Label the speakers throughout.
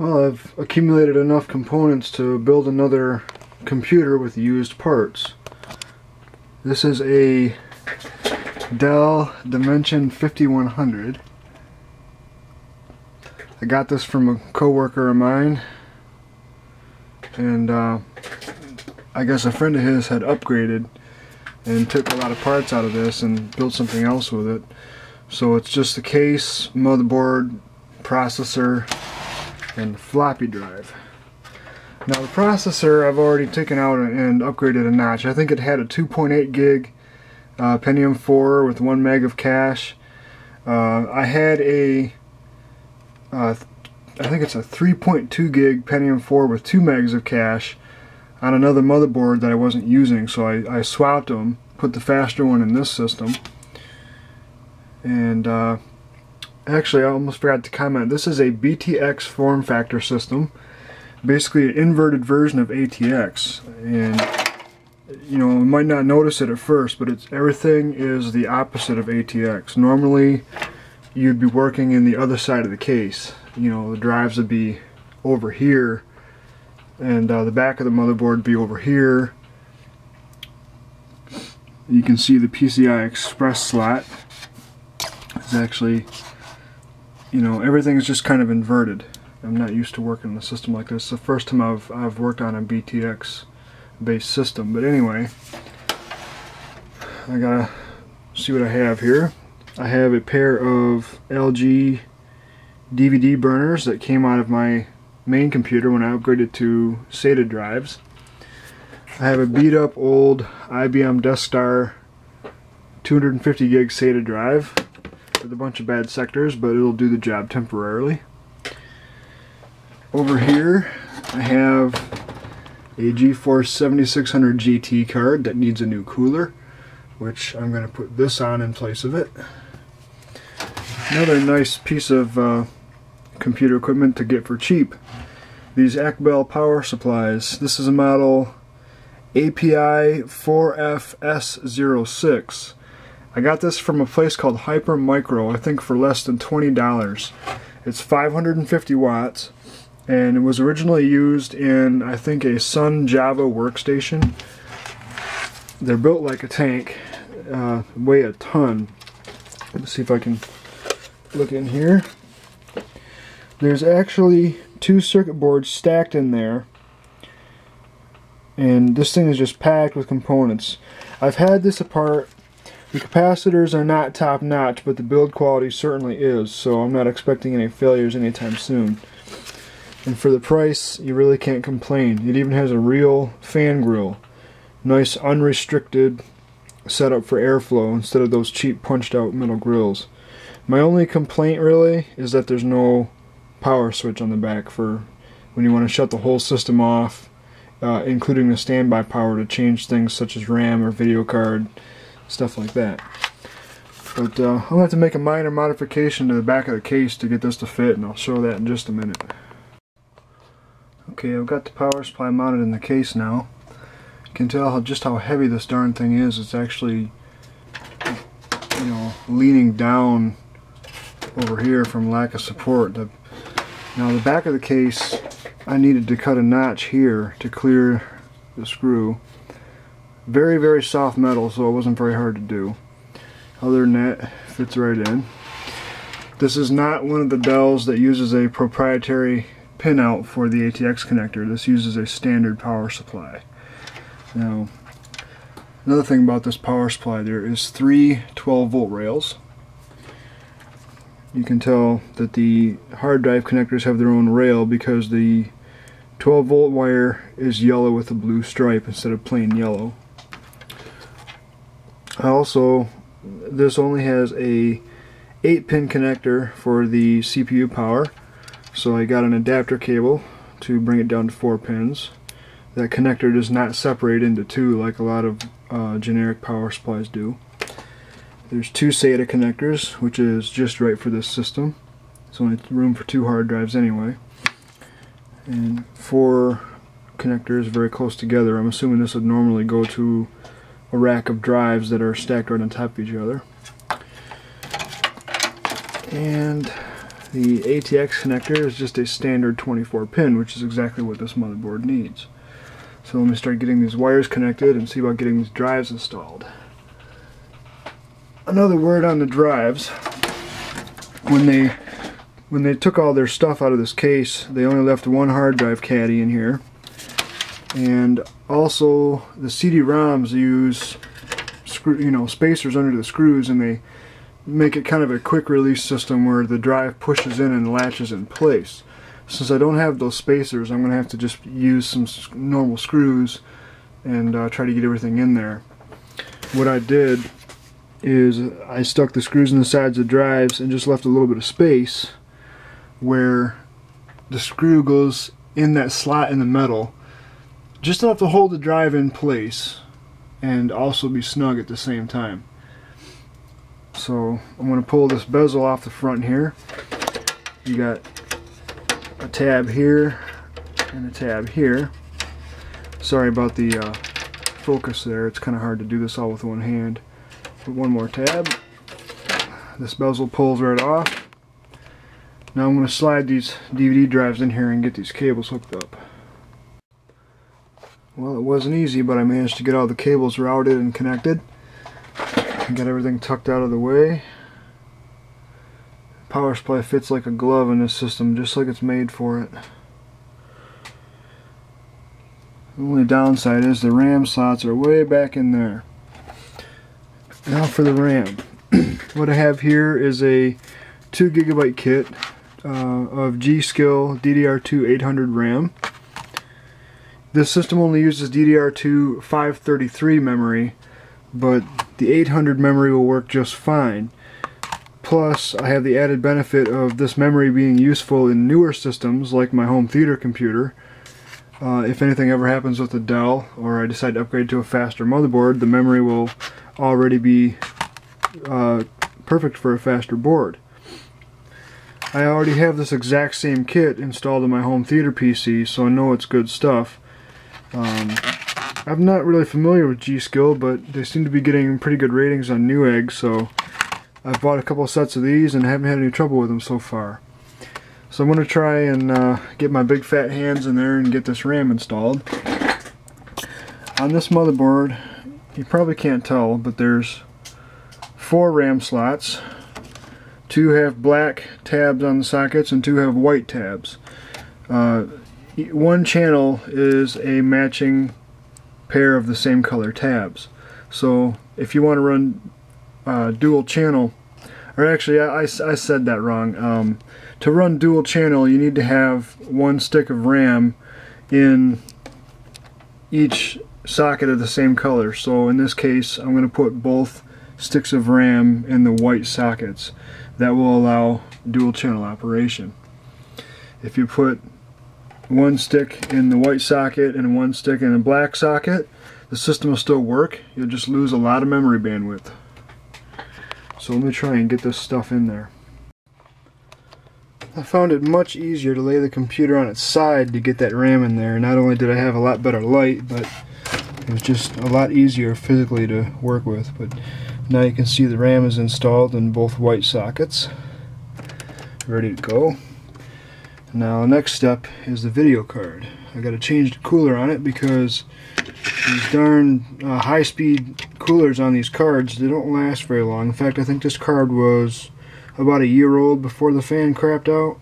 Speaker 1: Well, I've accumulated enough components to build another computer with used parts. This is a Dell Dimension 5100. I got this from a coworker of mine and uh, I guess a friend of his had upgraded and took a lot of parts out of this and built something else with it. So it's just the case, motherboard, processor, and floppy drive. Now the processor I've already taken out and upgraded a notch. I think it had a 2.8 gig uh, Pentium 4 with 1 meg of cache. Uh, I had a, uh, I think it's a 3.2 gig Pentium 4 with 2 megs of cache on another motherboard that I wasn't using so I, I swapped them, put the faster one in this system and uh, actually I almost forgot to comment. This is a BTX form factor system. Basically an inverted version of ATX and you know you might not notice it at first but it's everything is the opposite of ATX normally you'd be working in the other side of the case. You know the drives would be over here and uh, the back of the motherboard be over here. You can see the PCI Express slot. Is actually you know everything is just kind of inverted I'm not used to working in a system like this. It's the first time I've, I've worked on a BTX based system. But anyway, I gotta see what I have here. I have a pair of LG DVD burners that came out of my main computer when I upgraded to SATA drives. I have a beat up old IBM DeskStar 250 gig SATA drive with a bunch of bad sectors, but it'll do the job temporarily. Over here I have a GeForce 7600 GT card that needs a new cooler which I'm going to put this on in place of it. Another nice piece of uh, computer equipment to get for cheap. These AcBel power supplies. This is a model API 4FS06. I got this from a place called Hyper Micro, I think for less than $20. It's 550 watts and it was originally used in I think a Sun Java workstation. They're built like a tank, uh, weigh a ton. Let's see if I can look in here. There's actually two circuit boards stacked in there and this thing is just packed with components. I've had this apart. The capacitors are not top notch but the build quality certainly is so I'm not expecting any failures anytime soon. And for the price, you really can't complain. It even has a real fan grill. Nice unrestricted setup for airflow instead of those cheap punched out metal grills. My only complaint really is that there's no power switch on the back for when you want to shut the whole system off, uh, including the standby power to change things such as RAM or video card, stuff like that. But uh, I'll have to make a minor modification to the back of the case to get this to fit, and I'll show that in just a minute. Okay, I've got the power supply mounted in the case now. You can tell how, just how heavy this darn thing is. It's actually, you know, leaning down over here from lack of support. The, now the back of the case, I needed to cut a notch here to clear the screw. Very, very soft metal, so it wasn't very hard to do. Other than that, fits right in. This is not one of the Dells that uses a proprietary pinout for the ATX connector. This uses a standard power supply. Now, another thing about this power supply, there is three 12 volt rails. You can tell that the hard drive connectors have their own rail because the 12 volt wire is yellow with a blue stripe instead of plain yellow. Also, this only has a 8 pin connector for the CPU power so I got an adapter cable to bring it down to four pins. That connector does not separate into two like a lot of uh, generic power supplies do. There's two SATA connectors, which is just right for this system. It's only room for two hard drives anyway. And four connectors very close together. I'm assuming this would normally go to a rack of drives that are stacked right on top of each other. And the ATX connector is just a standard 24 pin, which is exactly what this motherboard needs. So let me start getting these wires connected and see about getting these drives installed. Another word on the drives. When they when they took all their stuff out of this case, they only left one hard drive caddy in here. And also the CD-ROMs use screw, you know, spacers under the screws and they make it kind of a quick release system where the drive pushes in and latches in place. Since I don't have those spacers, I'm going to have to just use some normal screws and uh, try to get everything in there. What I did is I stuck the screws in the sides of drives and just left a little bit of space where the screw goes in that slot in the metal just enough to hold the drive in place and also be snug at the same time. So I'm going to pull this bezel off the front here. You got a tab here and a tab here. Sorry about the uh, focus there, it's kind of hard to do this all with one hand. Put one more tab. This bezel pulls right off. Now I'm going to slide these DVD drives in here and get these cables hooked up. Well, it wasn't easy, but I managed to get all the cables routed and connected. Got everything tucked out of the way power supply fits like a glove in this system, just like it's made for it. The only downside is the RAM slots are way back in there. Now for the RAM. what I have here is a 2 gigabyte kit uh, of Skill DDR2 800 RAM. This system only uses DDR2 533 memory, but the 800 memory will work just fine. Plus, I have the added benefit of this memory being useful in newer systems like my home theater computer. Uh, if anything ever happens with the Dell or I decide to upgrade to a faster motherboard, the memory will already be uh, perfect for a faster board. I already have this exact same kit installed in my home theater PC, so I know it's good stuff. Um, I'm not really familiar with G.Skill, but they seem to be getting pretty good ratings on Newegg, so I've bought a couple sets of these and haven't had any trouble with them so far. So I'm going to try and uh, get my big fat hands in there and get this RAM installed. On this motherboard, you probably can't tell, but there's four RAM slots. Two have black tabs on the sockets and two have white tabs. Uh, one channel is a matching pair of the same color tabs. So if you want to run uh, dual channel, or actually I, I, I said that wrong. Um, to run dual channel you need to have one stick of RAM in each socket of the same color. So in this case I'm going to put both sticks of RAM in the white sockets. That will allow dual channel operation. If you put one stick in the white socket and one stick in the black socket, the system will still work. You'll just lose a lot of memory bandwidth. So let me try and get this stuff in there. I found it much easier to lay the computer on its side to get that RAM in there. Not only did I have a lot better light, but it was just a lot easier physically to work with. But now you can see the RAM is installed in both white sockets. Ready to go. Now the next step is the video card. I got to change the cooler on it because these darn uh, high-speed coolers on these cards, they don't last very long. In fact, I think this card was about a year old before the fan crapped out.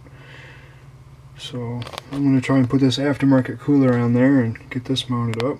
Speaker 1: So I'm going to try and put this aftermarket cooler on there and get this mounted up.